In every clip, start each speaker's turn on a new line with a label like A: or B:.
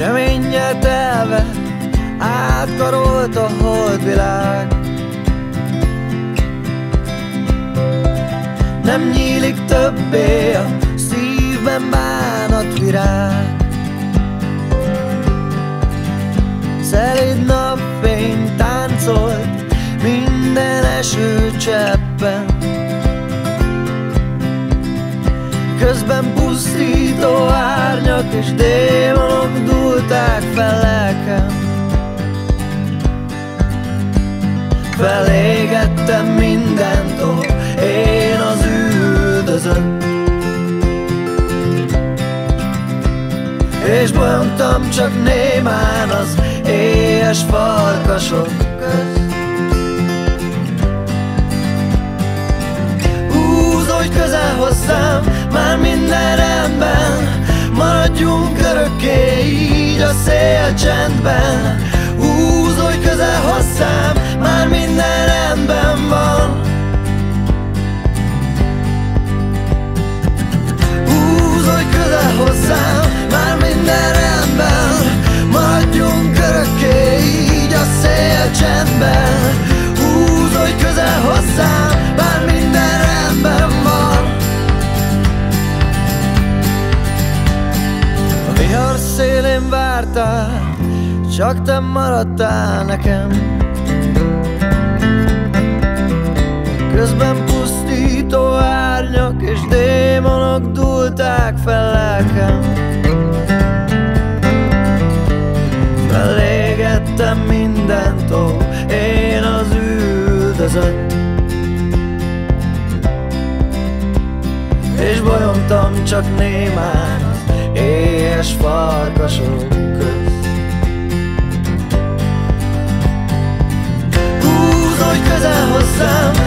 A: De mindjárt elvett, átkarolt a holdvilág. Nem nyílik többé a szívben bánat virág. Szelíd napfény táncolt minden eső cseppen. Közben pusztító árnyak és démonok Felégettem mindent, ó, én az üldözött És bolyongtam csak némán az éjes farkasok közt Húzódj közel hozzám, már minden rendben Maradjunk örökké így a szél csendben. Húzódj vártál, csak te maradtál nekem. Közben pusztító árnyak és démonok dúlták fel lelkem. Felégettem mindent, ó, én az üldözött És bolyongtam csak némán az éhes farkasok Húzódj közel hozzám, már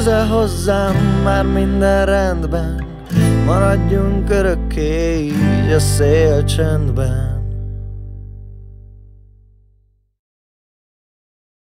A: Közel hozzám, már minden rendben. Maradjunk örökké így a szél csendben